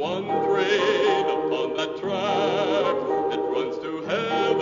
one train upon that track that runs to heaven.